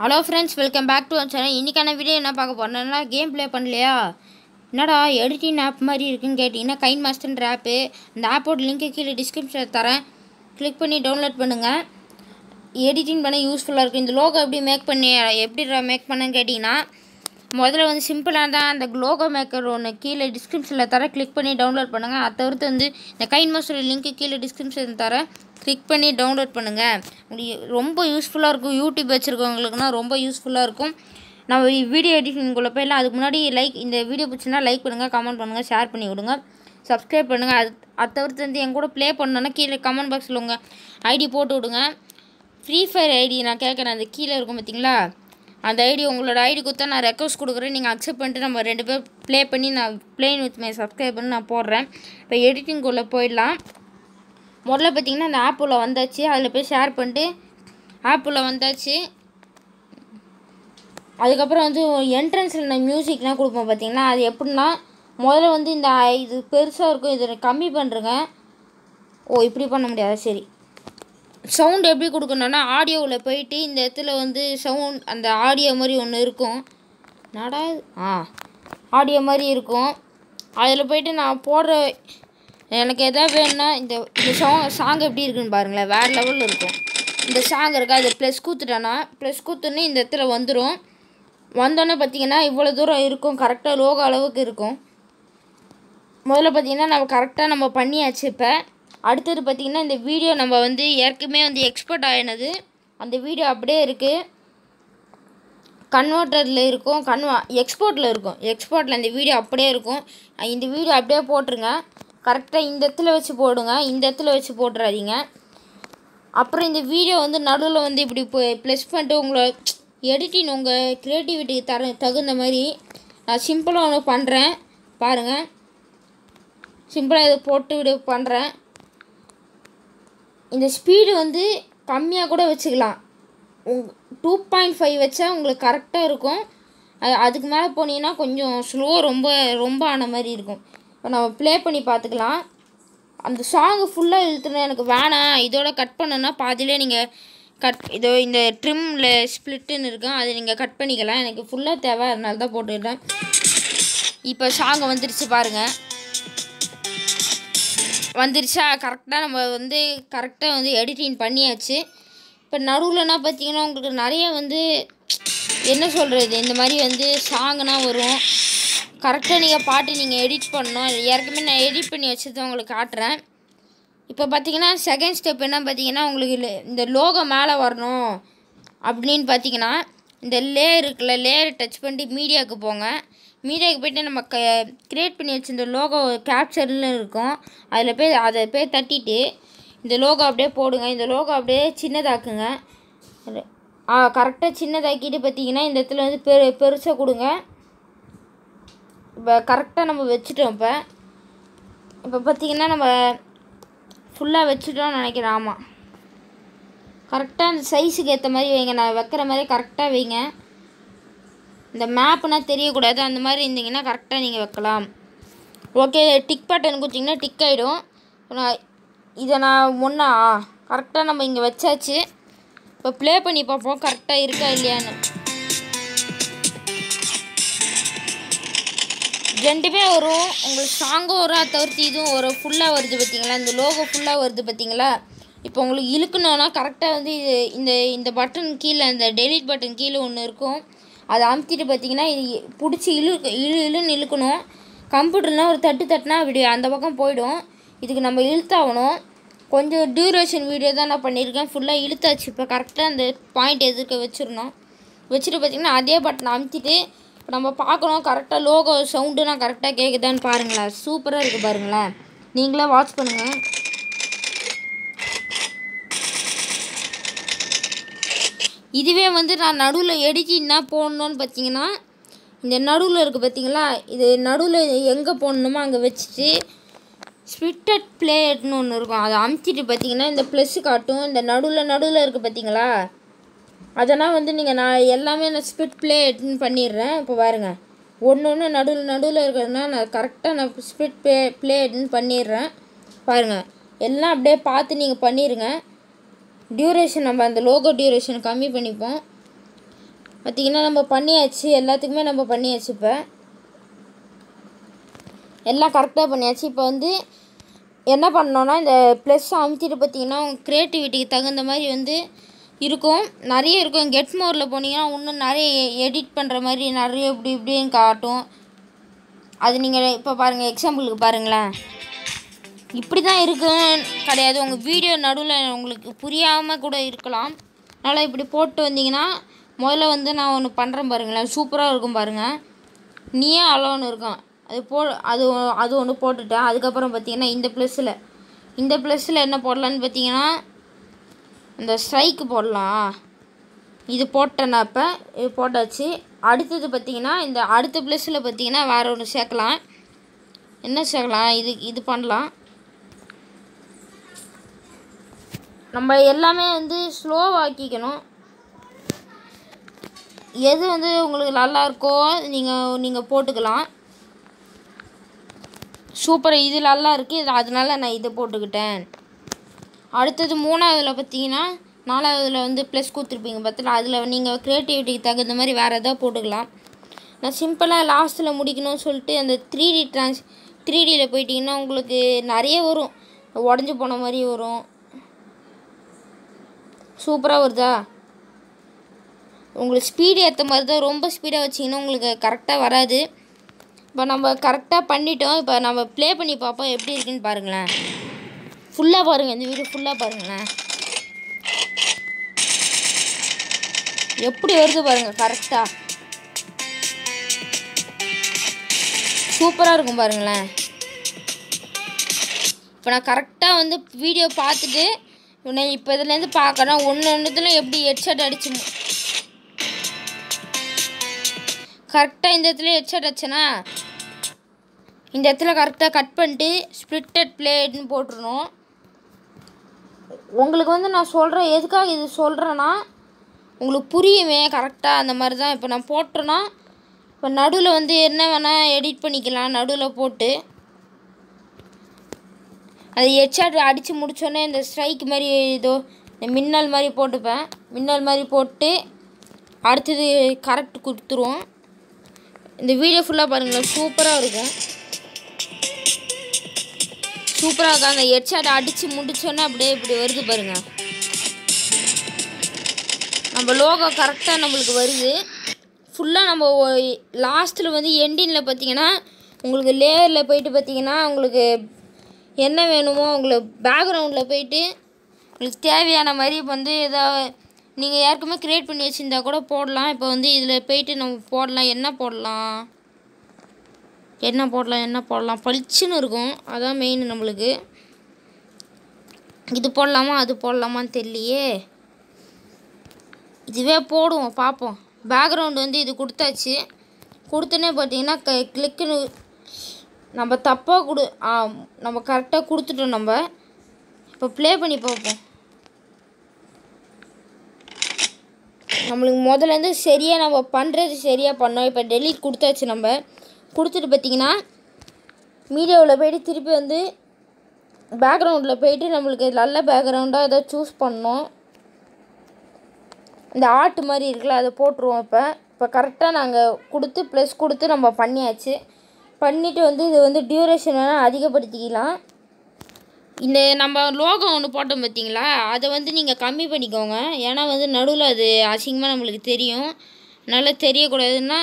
Hello friends welcome back to channel இன்றைக்கான video என்ன பார்க்க போகிறேன்னா கேம் ப்ளே பண்ணலையா? என்னடா எடிட்டிங் ஆப் மாதிரி இருக்குன்னு கேட்டிங்கன்னா கைன் மாஸ்டர்ன்ற ஆப்பு இந்த ஆப்போட லிங்க்கு கீழே டிஸ்கிரிப்ஷனில் தரேன். கிளிக் பண்ணி டவுன்லோட் பண்ணுங்கள் எடிட்டிங் பண்ண யூஸ்ஃபுல்லாக இருக்கும். இந்த லோகோ எப்படி மேக் பண்ணி எப்படி மேக் பண்ணேன்னு கேட்டிங்கன்னா முதல்ல வந்து சிம்பிளாக தான் அந்த லோகோ மேக்கர் ஒன்று கீழே டிஸ்கிரிப்ஷனில் தர கிளிக் பண்ணி டவுன்லோட் பண்ணுங்கள் அதை தவிர்த்து வந்து இந்த கைன் மாஸ்டர் லிங்க்கு கீழே டிஸ்கிரிப்ஷன் தர கிளிக் பண்ணி டவுன்லோட் பண்ணுங்கள் உங்களுக்கு ரொம்ப யூஸ்ஃபுல்லாக இருக்கும். யூடியூப் வச்சுருக்கவங்களுக்குனா ரொம்ப யூஸ்ஃபுல்லாக இருக்கும். நம்ம வீடியோ எடிட்டிங்குள்ளே போயிடலாம். அதுக்கு முன்னாடி லைக் இந்த வீடியோ பிடிச்சினா லைக் பண்ணுங்கள் கமெண்ட் பண்ணுங்கள் ஷேர் பண்ணி விடுங்க. சப்ஸ்கிரைப் பண்ணுங்கள் அது அதை தவிர்த்து வந்து என் கூட ப்ளே பண்ணோன்னா கீழே கமெண்ட் பாக்ஸில் உங்கள் ஐடி போட்டு விடுங்க. ஃப்ரீ ஃபயர் ஐடி நான் கேட்குறேன் அந்த கீழே இருக்கும் பார்த்தீங்களா அந்த ஐடி உங்களோட ஐடி கொடுத்தா நான் ரெக்வஸ்ட் கொடுக்குறேன். நீங்கள் அக்செப்ட் பண்ணிட்டு நம்ம ரெண்டு பேர் ப்ளே பண்ணி நான் ப்ளேன் வித் மை சப்ஸ்கிரைபர்னு நான் போடுறேன். இப்போ எடிட்டிங்குள்ளே போயிடலாம். முதல்ல பார்த்தீங்கன்னா அந்த ஆப்பில் வந்தாச்சு. அதில் போய் ஷேர் பண்ணிட்டு ஆப்பில் வந்தாச்சு. அதுக்கப்புறம் வந்து என்ட்ரன்ஸில் நான் மியூசிக்லாம் கொடுப்போம் பார்த்தீங்கன்னா அது எப்படின்னா முதல்ல வந்து இந்த இது பெருசாக இருக்கும். இதை கம்மி பண்ணுறேங்க ஓ இப்படி பண்ண முடியாது. சரி. சவுண்ட் எப்படி கொடுக்கணுன்னா ஆடியோவில் போயிட்டு இந்த இடத்துல வந்து சவுண்ட் அந்த ஆடியோ மாதிரி ஒன்று இருக்கும். நடா ஆ ஆடியோ மாதிரி இருக்கும். அதில் போயிட்டு நான் போடுற எனக்கு எதாவது வேணும்னா இந்த இந்த சாங் சாங் எப்படி இருக்குன்னு பாருங்களேன். வேறு லெவலில் இருக்கும். இந்த சாங் இருக்கா அது ப்ளஸ் கூத்துட்டேன்னா ப்ளஸ் கூத்துன்னு இந்த இடத்துல வந்துடும் வந்தோடனே பார்த்தீங்கன்னா இவ்வளோ தூரம் இருக்கும். கரெக்டாக லோக அளவுக்கு இருக்கும். முதல்ல பார்த்தீங்கன்னா நம்ம கரெக்டாக நம்ம பண்ணியாச்சு இப்போ. அடுத்தது பார்த்திங்கன்னா இந்த வீடியோ நம்ம வந்து ஏற்கனவே வந்து எக்ஸ்போர்ட் ஆகினது அந்த வீடியோ அப்படியே இருக்குது கன்வெர்ட்டரில் இருக்கும். கன்வா எக்ஸ்போர்ட்டில் இருக்கும். எக்ஸ்போர்ட்டில் இந்த வீடியோ அப்படியே இருக்கும். இந்த வீடியோ அப்படியே போட்டுருங்க. கரெக்டாக இந்த இடத்துல வச்சு போடுங்க. இந்த இடத்துல வச்சு போட்டுறாதீங்க. அப்புறம் இந்த வீடியோ வந்து நடுவில் வந்து இப்படி ப்ளஸ் பண்ணிட்டு உங்களை எடிட்டிங் உங்கள் க்ரியேட்டிவிட்டிக்கு தர தகுந்த மாதிரி நான் சிம்பிளாக ஒன்று பண்ணுறேன் பாருங்கள் சிம்பிளாக இதை போட்டு விட பண்ணுறேன் இந்த ஸ்பீடு வந்து கம்மியாக கூட வச்சுக்கலாம். உங் டூ பாயிண்ட் ஃபைவ் வச்சா உங்களுக்கு கரெக்டாக இருக்கும். அதுக்கு மேலே போனீங்கன்னா கொஞ்சம் ஸ்லோ ரொம்ப ரொம்ப ஆன மாதிரி இருக்கும். இப்போ நம்ம ப்ளே பண்ணி பார்த்துக்கலாம். அந்த சாங்கு ஃபுல்லாக இழுத்துனா எனக்கு வேணாம். இதோட கட் பண்ணுன்னா பாதியிலே நீங்கள் கட் இதோ இந்த ட்ரிம்மில் ஸ்ப்ளிட்டுன்னு இருக்கும். அதை நீங்கள் கட் பண்ணிக்கலாம். எனக்கு ஃபுல்லாக தேவை. அதனால தான் போட்டுக்கிட்டேன். இப்போ சாங்கை வந்துருச்சு பாருங்கள் வந்துருச்சா? கரெக்டாக நம்ம வந்து கரெக்டாக வந்து எடிட்டிங் பண்ணியாச்சு. இப்போ நடுவில்னா பார்த்தீங்கன்னா உங்களுக்கு நிறைய வந்து என்ன சொல்கிறது இந்த மாதிரி வந்து சாங்னால் வரும். கரெக்டாக நீங்கள் பாட்டு நீங்கள் எடிட் பண்ணணும். ஏற்கனவே நான் எடிட் பண்ணி வச்சதை உங்களுக்கு காட்டுறேன். இப்போ பார்த்தீங்கன்னா செகண்ட் ஸ்டெப் என்ன பார்த்தீங்கன்னா உங்களுக்கு இந்த லோகோ மேலே வரணும் அப்படின்னு பார்த்தீங்கன்னா இந்த லேயர் இருக்குல்ல லேயர் டச் பண்ணிட்டு மீடியாவுக்கு போங்க. மீடியாவுக்கு போய்ட்டு நம்ம க க்ரியேட் பண்ணி வச்சுருந்த லோகோ கேப்சர்னு இருக்கும். அதில் போய் அதை போய் தட்டிட்டு இந்த லோகோ அப்படியே போடுங்க. இந்த லோகோ அப்படியே சின்னதாக்குங்க. ஆ கரெக்டாக சின்னதாக்கிட்டு பார்த்தீங்கன்னா இந்த இடத்துல வந்து பெரு பெருசாக கொடுங்க. இப்போ கரெக்டாக நம்ம வச்சுட்டோம் இப்போ. இப்போ பார்த்திங்கன்னா நம்ம ஃபுல்லாக வச்சுட்டோம்னு நினைக்கிறேன். ஆமாம் கரெக்டாக அந்த சைஸுக்கு ஏற்ற மாதிரி வைங்க. நான் வைக்கிற மாதிரி கரெக்டாக வைங்க. இந்த மேப்புனா தெரியக்கூடாது. அந்த மாதிரி இருந்தீங்கன்னா கரெக்டாக நீங்கள் வைக்கலாம். ஓகே டிக் பட்டன் கொடுத்தீங்கன்னா டிக் ஆகிடும் நான் இதை நான் ஒன்றா கரெக்டாக நம்ம இங்கே வச்சாச்சு. இப்போ ப்ளே பண்ணி பார்ப்போம். கரெக்டாக இருக்கா இல்லையான்னு. ரெண்டுமே வரும். உங்களுக்கு சாங்கும் வரும். தவிர்த்து இதுவும் ஒரு ஃபுல்லாக வருது பார்த்தீங்களா? இந்த லோகோ ஃபுல்லாக வருது பார்த்தீங்களா? இப்போ உங்களுக்கு இழுக்கணுன்னா கரெக்டாக வந்து இது இந்த இந்த பட்டன் கீழே இந்த டெலிட் பட்டன் கீழே ஒன்று இருக்கும். அதை அமுத்திட்டு பார்த்தீங்கன்னா இது பிடிச்சி இழு இழு இழுன்னு இழுக்கணும். கம்ப்யூட்டர்லாம் ஒரு தட்டு தட்டுனா அப்படி அந்த பக்கம் போயிடும். இதுக்கு நம்ம இழுத்தாகணும். கொஞ்சம் டியூரேஷன் வீடியோ தான் நான் பண்ணியிருக்கேன். ஃபுல்லாக இழுத்தாச்சு. இப்போ கரெக்டாக அந்த பாயிண்ட் எதிர்க்க வச்சிடணும். வச்சுட்டு பார்த்திங்கன்னா அதே பட்டன் அமுத்திட்டு இப்போ நம்ம பார்க்கணும் கரெக்டாக லோகோ சவுண்டுலாம் கரெக்டாக கேட்குதான்னு பாருங்களேன். சூப்பராக இருக்குது பாருங்களேன். நீங்களே வாட்ச் பண்ணுங்கள் இதுவே வந்து நான் நடுவில் எடிட்டின்னா போடணுன்னு பார்த்தீங்கன்னா இந்த நடுவில் இருக்குது பார்த்தீங்களா இது நடுவில் எங்கே போடணுமோ அங்கே வச்சுட்டு ஸ்பிட்டட் பிளேட்னு ஒன்று இருக்கும். அதை அமுச்சிட்டு பார்த்தீங்கன்னா இந்த ப்ளஸ்ஸு காட்டும். இந்த நடுவில் நடுவில் இருக்குது பார்த்தீங்களா அதெல்லாம் வந்து நீங்கள் நான் எல்லாமே நான் ஸ்பிட் பிளேட்னு பண்ணிடுறேன். இப்போ பாருங்கள் ஒன்று ஒன்று நடுவில் நடுவில் இருக்கிறதுனா நான் கரெக்டாக நான் ஸ்பிட் ப்ளே பிளேட்னு பண்ணிடுறேன். பாருங்கள் எல்லாம் அப்படியே பார்த்து நீங்கள் பண்ணிடுங்க. டியூரேஷன் நம்ம அந்த லோகோ டியூரேஷன் கம்மி பண்ணிப்போம். பார்த்திங்கன்னா நம்ம பண்ணியாச்சு. எல்லாத்துக்குமே நம்ம பண்ணியாச்சு இப்போ. எல்லாம் கரெக்டாக பண்ணியாச்சு. இப்போ வந்து என்ன பண்ணோன்னா இந்த ப்ளஸ் அமுத்திட்டு பார்த்தீங்கன்னா க்ரியேட்டிவிட்டிக்கு தகுந்த மாதிரி வந்து இருக்கும். நிறைய இருக்கும். கெட் மோரில் போனீங்கன்னா இன்னும் நிறைய எடிட் பண்ணுற மாதிரி நிறைய இப்படி இப்படின்னு காட்டும். அது நீங்கள் இப்போ பாருங்கள் எக்ஸாம்பிளுக்கு பாருங்களேன். இப்படி தான் இருக்குன்னு கிடையாது. உங்கள் வீடியோ நடுவில் உங்களுக்கு புரியாமல் கூட இருக்கலாம். அதனால் இப்படி போட்டு வந்தீங்கன்னா முதல்ல வந்து நான் ஒன்று பண்ணுறேன் பாருங்களேன். சூப்பராக இருக்கும் பாருங்கள் நீயே அலோன்னு இருக்கும் அது போ அது அது ஒன்று போட்டுட்டேன். அதுக்கப்புறம் பார்த்தீங்கன்னா இந்த ப்ளஸ்ஸில் இந்த ப்ளஸ்ஸில் என்ன போடலான்னு பார்த்தீங்கன்னா இந்த ஸ்ட்ரைக்கு போடலாம். இது போட்டேன்னா இப்போ. இது போட்டாச்சு. அடுத்தது பார்த்தீங்கன்னா இந்த அடுத்த ப்ளஸ்ஸில் பார்த்தீங்கன்னா வேறு ஒன்று சேர்க்கலாம். என்ன சேர்க்கலாம்? இது இது பண்ணலாம். நம்ம எல்லாமே வந்து ஸ்லோவாக்கிக்கணும் எது வந்து உங்களுக்கு நல்லா இருக்கோ நீங்கள் நீங்கள் போட்டுக்கலாம். சூப்பர் இது நல்லா இருக்குது இது அதனால நான் இதை போட்டுக்கிட்டேன். அடுத்தது மூணாவதில் பார்த்தீங்கன்னா நாலாவதில் வந்து ப்ளஸ் கொடுத்துருப்பீங்க பார்த்தல அதில் நீங்கள் க்ரியேட்டிவிட்டிக்கு தகுந்த மாதிரி வேறு எதாவது போட்டுக்கலாம். நான் சிம்பிளாக லாஸ்ட்டில் முடிக்கணும்னு சொல்லிட்டு அந்த த்ரீ டி ட்ரான்ஸ் த்ரீ டியில் போயிட்டிங்கன்னா உங்களுக்கு நிறைய வரும். உடஞ்சி போன மாதிரி வரும். சூப்பராக வருதா? உங்களுக்கு ஸ்பீடு ஏற்ற மாதிரி தான் ரொம்ப ஸ்பீடாக வச்சிங்கன்னா உங்களுக்கு கரெக்டாக வராது. இப்போ நம்ம கரெக்டாக பண்ணிட்டோம். இப்போ நம்ம ப்ளே பண்ணி பார்ப்போம் எப்படி இருக்குன்னு பாருங்களேன். ஃபுல்லாக பாருங்கள் இந்த வீடியோ ஃபுல்லாக பாருங்களேன். எப்படி வருது பாருங்கள் கரெக்டாக சூப்பராக இருக்கும் பாருங்களேன். இப்போ நான் கரெக்டாக வந்து வீடியோ பார்த்துட்டு உன்னை இப்போ இதுலேருந்து பார்க்குறோம் ஒன்று ஒன்றுத்துல எப்படி ஹெட்ஷெட் அடிச்சு கரெக்டாக இந்த இடத்துல ஹெட்ஷெட் அடிச்சனா? இந்த இடத்துல கரெக்டாக கட் பண்ணிட்டு ஸ்ப்ளிட்டட் பிளேட்னு போட்டுருணும் உங்களுக்கு வந்து நான் சொல்கிறேன் எதுக்காக இது சொல்கிறேன்னா உங்களுக்கு புரியுமே கரெக்டாக அந்த மாதிரி தான் இப்போ நான் போட்டேன்னா இப்போ நடுவில் வந்து என்ன வேணால் எடிட் பண்ணிக்கலாம். நடுவில் போட்டு. அது ஹெட்ஷாட் அடித்து முடித்தோடனே இந்த ஸ்ட்ரைக் மாதிரி இதோ இந்த மின்னல் மாதிரி போட்டுப்பேன். மின்னல் மாதிரி போட்டு அடுத்தது கரெக்ட் கொடுத்துருவோம். இந்த வீடியோ ஃபுல்லாக பாருங்களேன் சூப்பராக இருக்கும். சூப்பராக இருக்கும். அந்த ஹெட்ஷாட் அடித்து முடிச்சோன்னே அப்படியே இப்படி வருது பாருங்கள் நம்ம லோகோ கரெக்டாக நம்மளுக்கு வருது. ஃபுல்லாக நம்ம லாஸ்ட்டில் வந்து எண்டிங்கில் பார்த்தீங்கன்னா உங்களுக்கு லேயரில் போயிட்டு பார்த்தீங்கன்னா உங்களுக்கு என்ன வேணுமோ உங்களுக்கு பேக்ரவுண்டில் போயிட்டு உங்களுக்கு தேவையான மாதிரி வந்து ஏதாவது நீங்கள் யாருக்குமே க்ரியேட் பண்ணி வச்சுருந்தா கூட போடலாம். இப்போ வந்து இதில் போயிட்டு நம்ம போடலாம். என்ன போடலாம்? என்ன போடலாம்? என்ன போடலாம்? பளிச்சுன்னு இருக்கும். அதான் மெயின் நம்மளுக்கு. இது போடலாமா? அது போடலாமான்னு தெரியலையே. இதுவே போடுவோம். பார்ப்போம். பேக்ரவுண்டு வந்து இது கொடுத்தாச்சு. கொடுத்தோன்னே பார்த்தீங்கன்னா க கிளிக்குன்னு நம்ம தப்பாக கொடு நம்ம கரெக்டாக கொடுத்துட்டோம் நம்ம. இப்போ ப்ளே பண்ணி பார்ப்போம். நம்மளுக்கு முதலேருந்து சரியாக நம்ம பண்ணுறது சரியாக பண்ணோம். இப்போ டெலிட் கொடுத்தாச்சு நம்ம. கொடுத்துட்டு பார்த்தீங்கன்னா மீடியாவில் போயிட்டு திருப்பி வந்து பேக்ரவுண்டில் போயிட்டு நம்மளுக்கு நல்ல பேக்ரவுண்டாக ஏதோ சூஸ் பண்ணோம். இந்த ஆர்ட் மாதிரி இருக்குல்ல அதை போட்டுருவோம் இப்போ. இப்போ கரெக்டாக நாங்கள் கொடுத்து ப்ளஸ் கொடுத்து நம்ம பண்ணியாச்சு. பண்ணிவிட்டு வந்து இது வந்து டியூரேஷன் வேணால் அதிகப்படுத்திக்கலாம். இந்த நம்ம லோகம் ஒன்று போட்டோம் பார்த்தீங்களா அதை வந்து நீங்கள் கம்மி பண்ணிக்கோங்க. ஏன்னா வந்து நடுவில் அது அசிங்கமாக நம்மளுக்கு தெரியும். நல்லா தெரியக்கூடாதுன்னா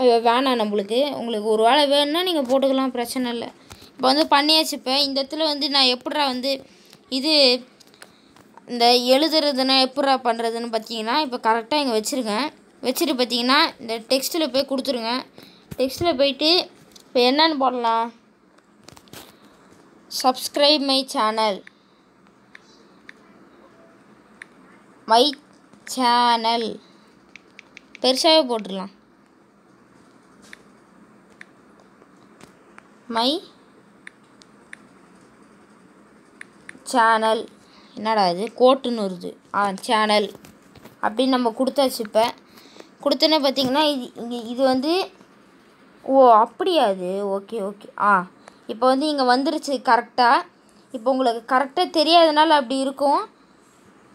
அது வேணாம் நம்மளுக்கு. உங்களுக்கு ஒரு வேளை வேணும்னா நீங்கள் போட்டுக்கலாம் பிரச்சனை இல்லை. இப்போ வந்து பண்ணியாச்சு இப்போ. இந்த இடத்துல வந்து நான் எப்படா வந்து இது இந்த எழுதுறதுன்னா எப்படா பண்ணுறதுன்னு பார்த்தீங்கன்னா இப்போ கரெக்டாக இங்கே வச்சுருக்கேன். வச்சுட்டு பார்த்தீங்கன்னா இந்த டெக்ஸ்ட்டில் போய் கொடுத்துருங்க. டெக்ஸ்ட்டில் போயிட்டு இப்போ என்னன்னு போடலாம். Subscribe my channel my channel பெருசாகவே போட்டுடலாம். மை சேனல் என்னடா இது? கோட்டுன்னு வருது. ஆ சேனல் அப்படின்னு நம்ம கொடுத்தாச்சு இப்போ. கொடுத்தோன்னே பார்த்தீங்கன்னா இது இது வந்து ஓ அப்படியா அது ஓகே ஓகே. ஆ இப்போ வந்து இங்கே வந்துருச்சு கரெக்டாக இப்போ உங்களுக்கு கரெக்டாக தெரியாதனால அப்படி இருக்கும்.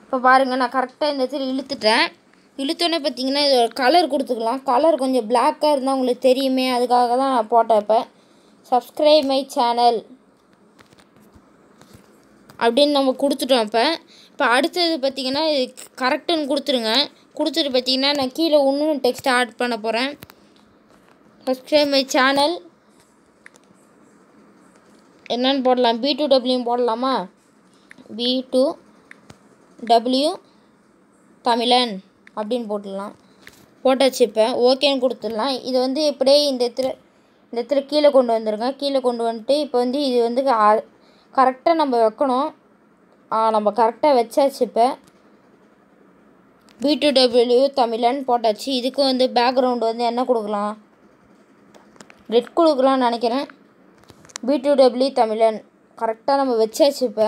இப்போ பாருங்கள் நான் கரெக்டாக இந்த இடத்துல இழுத்துட்டேன். இழுத்தோடனே பார்த்தீங்கன்னா இது கலர் கொடுத்துக்கலாம். கலர் கொஞ்சம் பிளாக்காக இருந்தால் உங்களுக்கு தெரியுமே. அதுக்காக தான் நான் போட்டேன் இப்போ. சப்ஸ்கிரைப் மை சேனல் அப்படின்னு நம்ம கொடுத்துட்டோம் இப்போ. இப்போ அடுத்தது பார்த்திங்கன்னா இது கரெக்டுன்னு கொடுத்துருங்க. கொடுத்துட்டு பார்த்தீங்கன்னா நான் கீழே இன்னும் டெக்ஸ்ட் ஆட் பண்ண போகிறேன் சப்ஸ்கிரைப் மை சேனல் என்னென்னு போடலாம். பி டூ டபிள்யூ போடலாமா? பி டூ டபிள்யூ தமிழன் அப்படின்னு போட்டுடலாம். போட்டாச்சு இப்போ. ஓகேன்னு கொடுத்துடலாம். இது வந்து இப்படியே இந்த இடத்துல இந்த இடத்துல கீழே கொண்டு வந்துருங்க. கீழே கொண்டு வந்துட்டு இப்போ வந்து இது வந்து கரெக்டாக நம்ம வைக்கணும். நம்ம கரெக்டாக வச்சாச்சு இப்போ. பி டூ டபிள்யூ தமிழன் போட்டாச்சு. இதுக்கு வந்து பேக்ரவுண்டு வந்து என்ன கொடுக்கலாம்? ரெட் கொடுக்கலாம்னு நினைக்கிறேன். பி தமிழன். கரெக்டாக நம்ம வச்சாச்சு இப்போ.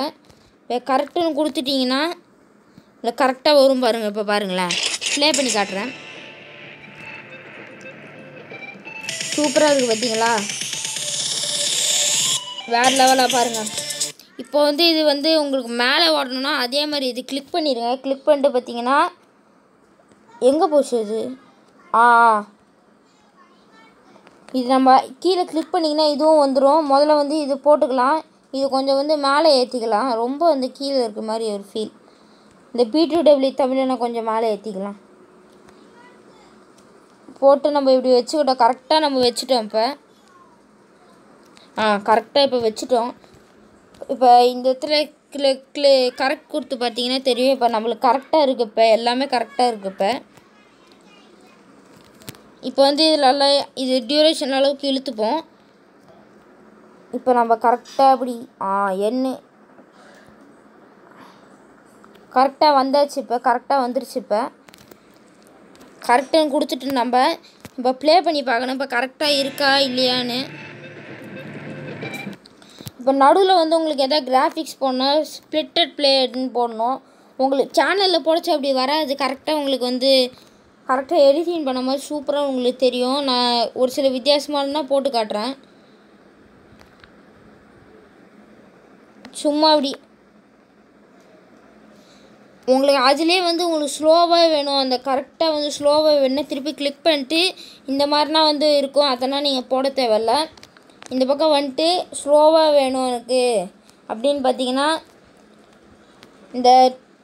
இப்போ கரெக்டுன்னு கொடுத்துட்டிங்கன்னா இல்லை கரெக்டாக வரும் பாருங்கள் இப்போ பாருங்களேன். ப்ளே பண்ணி காட்டுறேன். சூப்பராக இருக்குது பார்த்தீங்களா வேறு லெவலாக பாருங்கள் இப்போ வந்து இது வந்து உங்களுக்கு மேலே ஓடணும்னா அதே மாதிரி இது கிளிக் பண்ணிடுங்க. கிளிக் பண்ணிட்டு பார்த்தீங்கன்னா எங்கே போச்சு இது? ஆ ஆ. இது நம்ம கீழே கிளிக் பண்ணிங்கன்னா இதுவும் வந்துடும் முதல்ல வந்து இது போட்டுக்கலாம். இது கொஞ்சம் வந்து மேலே ஏற்றிக்கலாம் ரொம்ப வந்து கீழே இருக்க மாதிரி ஒரு ஃபீல் இந்த பிடிடபிள்யூ தமிழனை கொஞ்சம் மேலே ஏற்றிக்கலாம் போட்டு நம்ம இப்படி வச்சுக்கிட்டோம். கரெக்டாக நம்ம வச்சுட்டோம் இப்போ. ஆ கரெக்டாக இப்போ வச்சுட்டோம். இப்போ இந்த இடத்துல கிளே கிளே கரெக்ட் கொடுத்து பார்த்தீங்கன்னா தெரியும். இப்போ நம்மளுக்கு கரெக்டாக இருக்குது இப்போ. எல்லாமே கரெக்டாக இருக்குது இப்போ. இப்போ வந்து இதில் நல்லா இது டியூரேஷன் அளவுக்கு இழுத்துப்போம். இப்போ நம்ம கரெக்டாக அப்படி ஆ கரெக்டாக வந்தாச்சு இப்போ கரெக்டாக வந்துருச்சு இப்போ. கரெக்டாக கொடுத்துட்டு நம்ம இப்போ ப்ளே பண்ணி பார்க்கணும். இப்போ கரெக்டாக இருக்கா இல்லையான்னு. இப்போ நடுவில் வந்து உங்களுக்கு எதாவது கிராஃபிக்ஸ் போடணும் ஸ்ப்ளிட்டட் பிளேன்னு போடணும். உங்களுக்கு சேனலில் போடச்சு அப்படி வராது. கரெக்டாக உங்களுக்கு வந்து கரெக்டாக எடிட்டிங் பண்ணும்போது சூப்பராக உங்களுக்கு தெரியும். நான் ஒரு சில வித்தியாசமாக இருந்தால் போட்டு காட்டுறேன். சும்மா அப்படி. உங்களுக்கு அதுலேயே வந்து உங்களுக்கு ஸ்லோவாக வேணும். அந்த கரெக்டாக வந்து ஸ்லோவாக வேணும் திருப்பி கிளிக் பண்ணிட்டு இந்த மாதிரினா வந்து இருக்கும். அதெல்லாம் நீங்கள் போட தேவையில்ல. இந்த பக்கம் வந்துட்டு ஸ்லோவாக வேணும் எனக்கு அப்படின்னு பார்த்தீங்கன்னா இந்த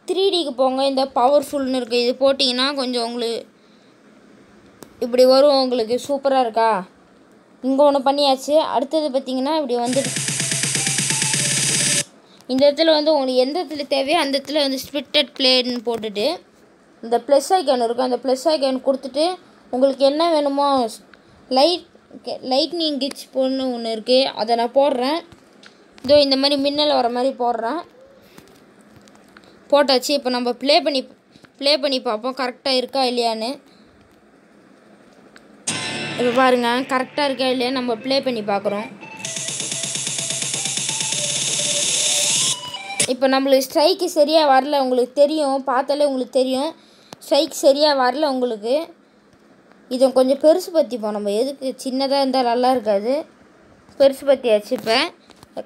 த்ரீ டிக்கு போங்க. இந்த பவர்ஃபுல்னு இருக்குது இது போட்டிங்கன்னா கொஞ்சம் உங்களுக்கு இப்படி வரும் உங்களுக்கு சூப்பராக இருக்கா? இங்கே ஒன்று பண்ணியாச்சு. அடுத்தது பார்த்தீங்கன்னா இப்படி வந்து இந்த இடத்துல வந்து உங்களுக்கு எந்த இடத்துல தேவையோ அந்த இடத்துல வந்து ஸ்பிட்டட் பிளேன்னு போட்டுட்டு இந்த ப்ளஸ் ஐக்கான் இருக்கும். அந்த ப்ளஸ் ஐக்கான் கொடுத்துட்டு உங்களுக்கு என்ன வேணுமோ லைட் லைட்னிங் கிச் பொண்ணு ஒன்று இருக்குது அதை நான் போடுறேன். இதோ இந்த மாதிரி மின்னல் வர மாதிரி போடுறேன். போட்டாச்சு. இப்போ நம்ம ப்ளே பண்ணி ப்ளே பண்ணி பார்ப்போம். கரெக்டாக இருக்கா இல்லையான்னு. இப்போ பாருங்கள் கரெக்டாக இருக்கா இல்லையா? நம்ம ப்ளே பண்ணி பார்க்குறோம். இப்போ நம்மளுக்கு ஸ்ட்ரைக்கு சரியாக வரல உங்களுக்கு தெரியும். பார்த்தாலே உங்களுக்கு தெரியும். ஸ்ட்ரைக் சரியாக வரல உங்களுக்கு. இதை கொஞ்சம் பெருசு பற்றிப்போம் நம்ம எதுக்கு? சின்னதாக இருந்தால் நல்லா இருக்காது. பெருசு பற்றியாச்சு இப்போ.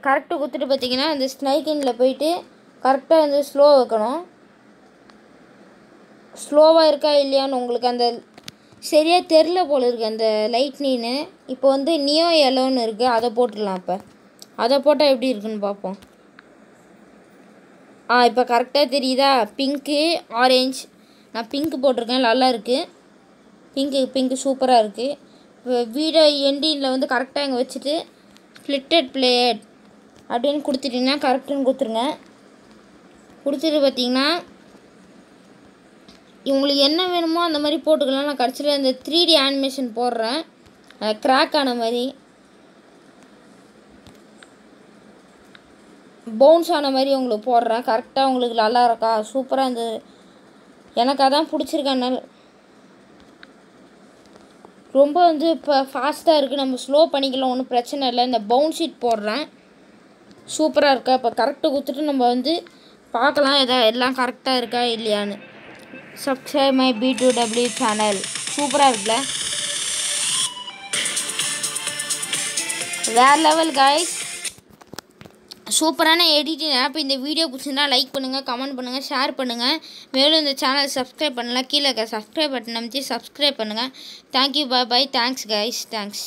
கரெக்டாக கொடுத்துட்டு பார்த்தீங்கன்னா அந்த ஸ்னைக்கிங்கில் போயிட்டு கரெக்டாக வந்து ஸ்லோ வைக்கணும். ஸ்லோவாக இருக்கா இல்லையான்னு உங்களுக்கு அந்த சரியாக தெரில போல இருக்குது அந்த லைட்னின்னு. இப்போ வந்து நியோ எல்லோன்னு இருக்குது அதை போட்டுடலாம் இப்போ அதை போட்டால் எப்படி இருக்குன்னு பார்ப்போம். ஆ இப்போ கரெக்டாக தெரியுதா? பிங்க்கு ஆரேஞ்ச் நான் பிங்க்கு போட்டிருக்கேன். நல்லா இருக்குது பிங்க்கு பிங்க்கு சூப்பராக இருக்குது இப்போ வீடியோ எண்டிங்கில் வந்து கரெக்டாக இங்கே வச்சுட்டு ஸ்ப்ளிட்டட் பிளேட் அப்படின்னு கொடுத்துட்டிங்கன்னா கரெக்டுன்னு கொடுத்துருங்க. கொடுத்துட்டு பார்த்தீங்கன்னா இவங்களுக்கு என்ன வேணுமோ அந்த மாதிரி போட்டுக்கலாம். நான் கடைசியில் இந்த த்ரீ டி ஆனிமேஷன் போடுறேன். கிராக் ஆன மாதிரி. பவுன்ஸ் ஆன மாதிரி உங்களுக்கு போடுறேன். கரெக்டாக உங்களுக்கு நல்லா இருக்கா? சூப்பராக இருந்தது எனக்கு அதான் பிடிச்சிருக்கேன் ரொம்ப வந்து இப்போ ஃபாஸ்ட்டாக இருக்குது நம்ம ஸ்லோ பண்ணிக்கலாம். ஒன்றும் பிரச்சனை இல்லை. இந்த பவுன் ஷீட் போடுறேன். சூப்பராக இருக்கா? இப்போ கரெக்டாக கொடுத்துட்டு நம்ம வந்து பார்க்கலாம். எதா எல்லாம் கரெக்டாக இருக்கா? இல்லையான்னு. Subscribe my B two W channel சூப்பராக இருக்குல்ல? வேறு லெவல் காய்ஸ் சூப்பரான எடிட்டிங் ஆப் இந்த வீடியோ பிடிச்சிருந்தா லைக் பண்ணுங்கள் கமெண்ட் பண்ணுங்கள் ஷேர் பண்ணுங்கள் மேலும் இந்த சேனல் சப்ஸ்கிரைப் பண்ணலாம் கீழே இருக்க சப்ஸ்கிரைப் பட்டன் அமைச்சு சப்ஸ்கிரைப் பண்ணுங்கள் thank you bye bye thanks guys thanks